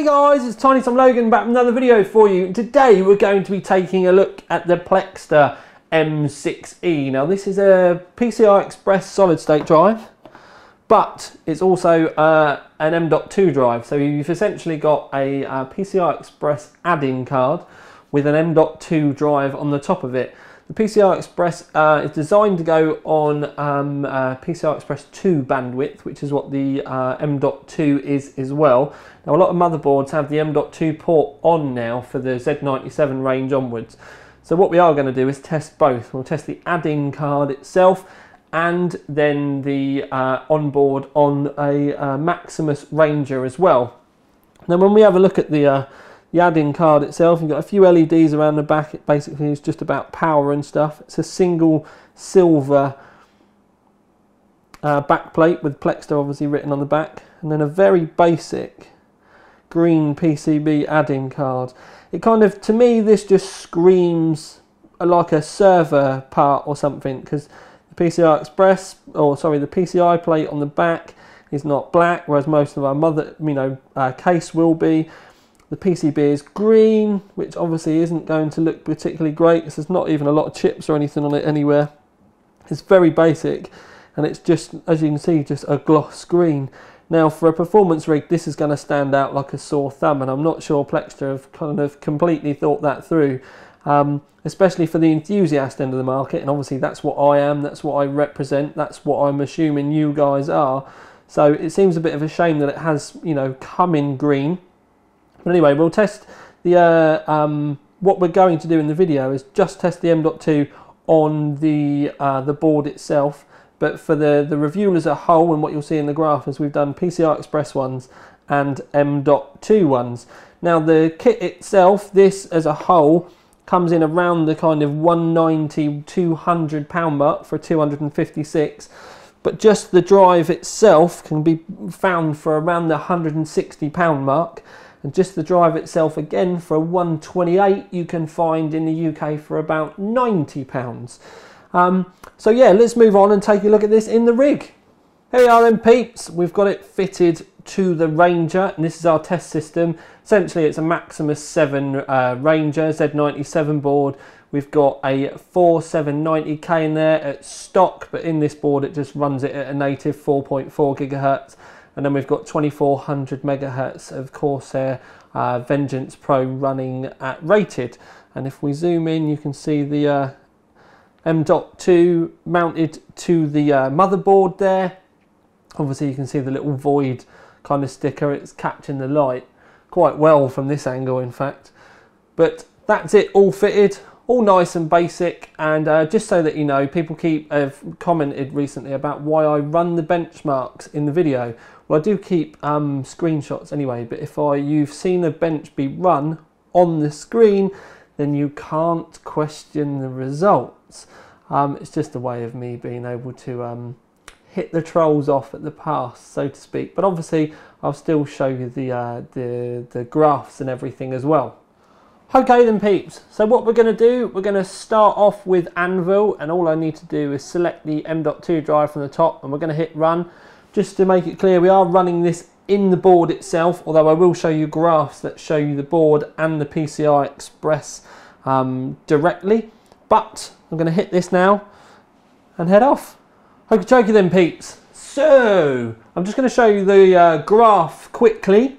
Hey guys, it's Tiny Tom Logan back with another video for you. Today we're going to be taking a look at the Plextor M6E. Now this is a PCI Express solid state drive, but it's also uh, an M.2 drive. So you've essentially got a, a uh, PCI Express add-in card with an M.2 drive on the top of it. The PCI Express uh, is designed to go on um, uh, PCI Express 2 bandwidth, which is what the uh, M.2 is as well. Now, a lot of motherboards have the M.2 port on now for the Z97 range onwards. So what we are going to do is test both. We'll test the add-in card itself and then the uh, onboard on a uh, Maximus Ranger as well. Now, when we have a look at the uh, the add-in card itself. You've got a few LEDs around the back. It basically is just about power and stuff. It's a single silver uh, backplate with Plextor obviously written on the back. And then a very basic green PCB add-in card. It kind of, to me, this just screams like a server part or something because the PCI Express, or sorry, the PCI plate on the back is not black, whereas most of our mother, you know, uh, case will be. The PCB is green, which obviously isn't going to look particularly great. because There's not even a lot of chips or anything on it anywhere. It's very basic and it's just, as you can see, just a gloss green. Now for a performance rig, this is going to stand out like a sore thumb and I'm not sure Plextor have kind of completely thought that through. Um, especially for the enthusiast end of the market and obviously that's what I am, that's what I represent, that's what I'm assuming you guys are. So it seems a bit of a shame that it has, you know, come in green but anyway, we'll test the, uh, um, what we're going to do in the video is just test the M.2 on the, uh, the board itself. But for the, the review as a whole and what you'll see in the graph is we've done PCI Express ones and M.2 ones. Now the kit itself, this as a whole, comes in around the kind of 190, 200 pound mark for a 256 but just the drive itself can be found for around the 160 pound mark and just the drive itself again for a 128 you can find in the UK for about 90 pounds. Um, so yeah, let's move on and take a look at this in the rig. Here we are then peeps, we've got it fitted to the Ranger and this is our test system. Essentially it's a Maximus 7 uh, Ranger Z97 board. We've got a 4790K in there at stock but in this board it just runs it at a native 4.4 gigahertz and then we've got 2400 megahertz of Corsair uh, Vengeance Pro running at rated. And if we zoom in, you can see the uh, M.2 mounted to the uh, motherboard there. Obviously you can see the little void kind of sticker, it's catching the light quite well from this angle in fact. But that's it all fitted all nice and basic and uh, just so that you know people keep have commented recently about why I run the benchmarks in the video. Well I do keep um, screenshots anyway but if I you've seen a bench be run on the screen then you can't question the results. Um, it's just a way of me being able to um, hit the trolls off at the pass so to speak. But obviously I'll still show you the, uh, the, the graphs and everything as well Okay then peeps, so what we're going to do, we're going to start off with Anvil and all I need to do is select the M.2 drive from the top and we're going to hit run. Just to make it clear, we are running this in the board itself, although I will show you graphs that show you the board and the PCI Express um, directly. But I'm going to hit this now and head off. Okay, jokey then peeps. So, I'm just going to show you the uh, graph quickly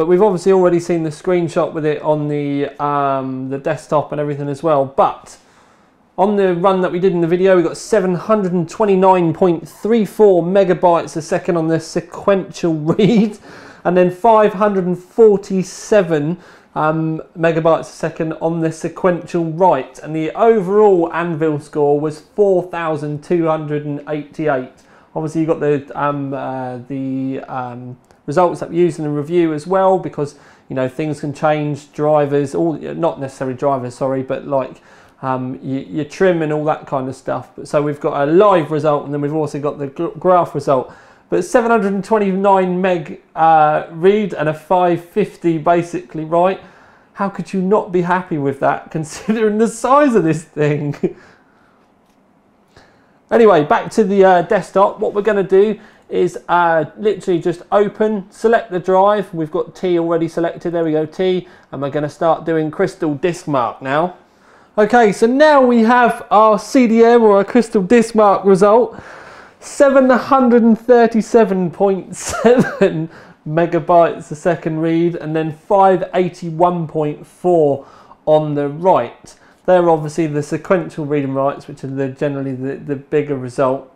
but we've obviously already seen the screenshot with it on the, um, the desktop and everything as well. But on the run that we did in the video, we got 729.34 megabytes a second on the sequential read, and then 547 um, megabytes a second on the sequential write. And the overall Anvil score was 4,288. Obviously, you got the um, uh, the um, results that we use in the review as well because you know things can change drivers all not necessarily drivers sorry but like um, you, your trim and all that kind of stuff. But so we've got a live result and then we've also got the graph result. But 729 meg uh, read and a 550 basically right? How could you not be happy with that considering the size of this thing? Anyway back to the uh, desktop. What we're going to do is uh, literally just open, select the drive. We've got T already selected. There we go, T. And we're going to start doing CrystalDiskMark now. Okay, so now we have our CDM or our CrystalDiskMark result. 737.7 megabytes a second read and then 581.4 on the right. They're obviously the sequential read and writes, which are the, generally the, the bigger result.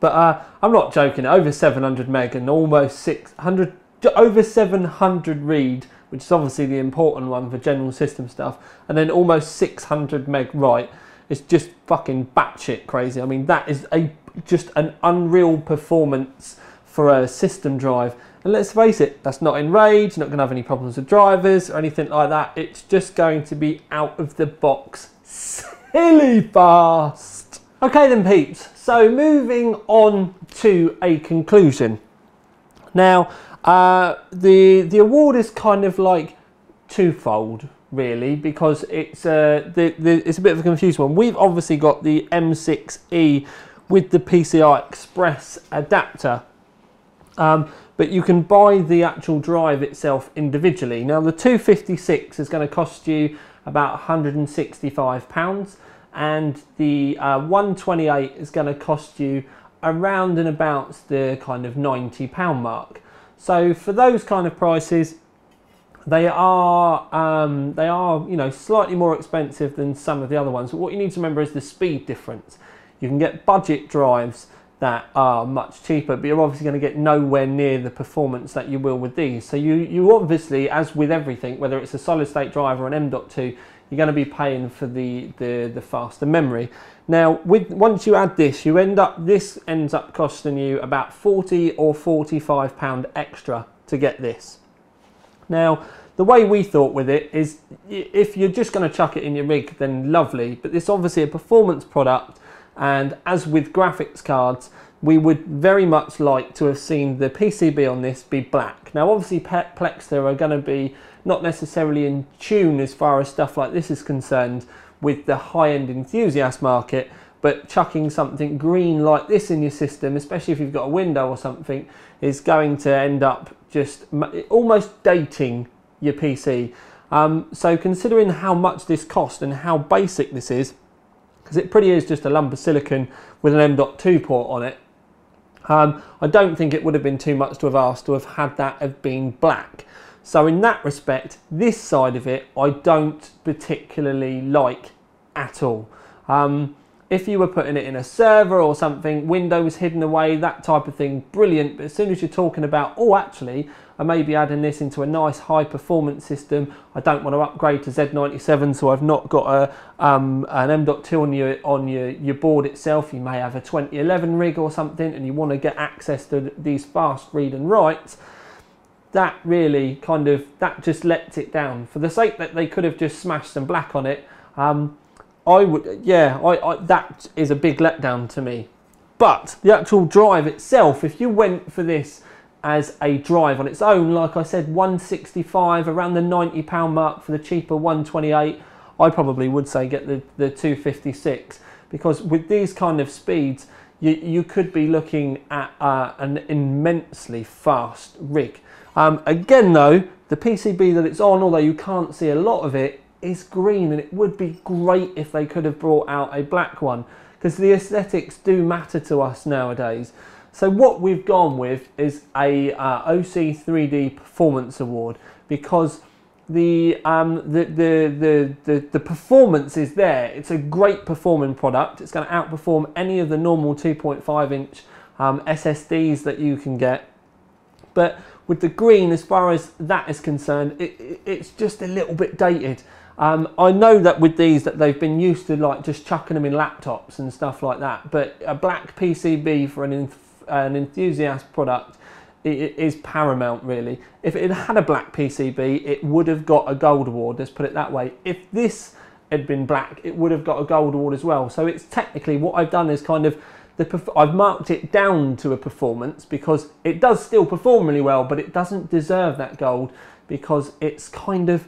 But uh, I'm not joking, over 700 meg and almost 600, over 700 read, which is obviously the important one for general system stuff, and then almost 600 meg write. It's just fucking batshit crazy. I mean, that is a just an unreal performance for a system drive. And let's face it, that's not in RAID, not going to have any problems with drivers or anything like that. It's just going to be out of the box silly fast. Okay then peeps, so moving on to a conclusion. Now, uh, the, the award is kind of like twofold really because it's, uh, the, the, it's a bit of a confused one. We've obviously got the M6E with the PCI Express adapter. Um, but you can buy the actual drive itself individually. Now the 256 is going to cost you about 165 pounds and the uh, 128 is going to cost you around and about the kind of 90 pound mark. So for those kind of prices, they are um, they are you know slightly more expensive than some of the other ones. But what you need to remember is the speed difference. You can get budget drives that are much cheaper, but you're obviously going to get nowhere near the performance that you will with these. So you, you obviously, as with everything, whether it's a solid state drive or an M.2, you're going to be paying for the, the, the faster memory. Now, with once you add this, you end up this ends up costing you about 40 or 45 pound extra to get this. Now, the way we thought with it is if you're just going to chuck it in your rig, then lovely. But this obviously a performance product and as with graphics cards, we would very much like to have seen the PCB on this be black. Now obviously Plextor are going to be not necessarily in tune as far as stuff like this is concerned with the high-end enthusiast market, but chucking something green like this in your system, especially if you've got a window or something, is going to end up just almost dating your PC. Um, so considering how much this cost and how basic this is, because it pretty is just a lump of silicon with an M.2 port on it. Um, I don't think it would have been too much to have asked to have had that have been black. So in that respect, this side of it, I don't particularly like at all. Um, if you were putting it in a server or something, Windows hidden away, that type of thing, brilliant. But as soon as you're talking about, oh, actually, I may be adding this into a nice high performance system. I don't want to upgrade to Z97, so I've not got a, um, an M.2 on your on your, your board itself. You may have a 2011 rig or something, and you want to get access to these fast read and writes. That really kind of that just lets it down. For the sake that they could have just smashed some black on it. Um, I would, yeah, I, I, that is a big letdown to me. But the actual drive itself, if you went for this as a drive on its own, like I said, 165, around the 90 pound mark for the cheaper 128, I probably would say get the, the 256 because with these kind of speeds, you, you could be looking at uh, an immensely fast rig. Um, again though, the PCB that it's on, although you can't see a lot of it, is green and it would be great if they could have brought out a black one because the aesthetics do matter to us nowadays. So what we've gone with is a uh, OC 3D Performance Award because the, um, the, the, the, the, the performance is there. It's a great performing product. It's going to outperform any of the normal 2.5 inch um, SSDs that you can get. But with the green, as far as that is concerned, it, it, it's just a little bit dated. Um, I know that with these that they've been used to like just chucking them in laptops and stuff like that, but a black PCB for an, an enthusiast product is paramount really. If it had a black PCB, it would have got a gold award, let's put it that way. If this had been black, it would have got a gold award as well. So it's technically what I've done is kind of the, I've marked it down to a performance because it does still perform really well, but it doesn't deserve that gold because it's kind of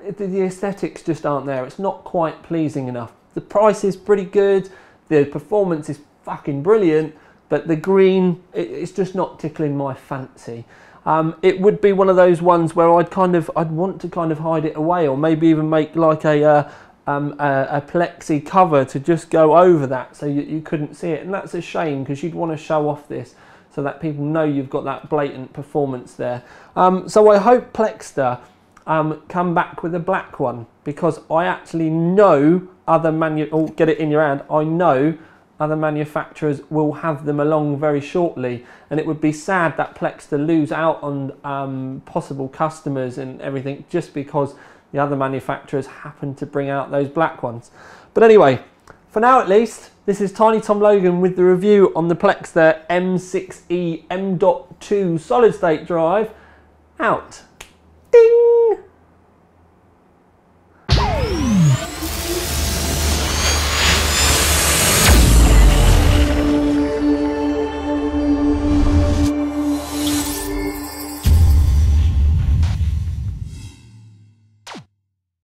the aesthetics just aren't there. It's not quite pleasing enough. The price is pretty good. The performance is fucking brilliant, but the green, it, it's just not tickling my fancy. Um, it would be one of those ones where I'd kind of, I'd want to kind of hide it away or maybe even make like a, uh, um, a, a, plexi cover to just go over that so you, you couldn't see it. And that's a shame because you'd want to show off this so that people know you've got that blatant performance there. Um, so I hope Plextor um, come back with a black one because I actually know other manu- oh, get it in your hand. I know other manufacturers will have them along very shortly, and it would be sad that Plex lose out on um, possible customers and everything just because the other manufacturers happen to bring out those black ones. But anyway, for now at least, this is Tiny Tom Logan with the review on the Plextor M6E M.2 solid state drive out.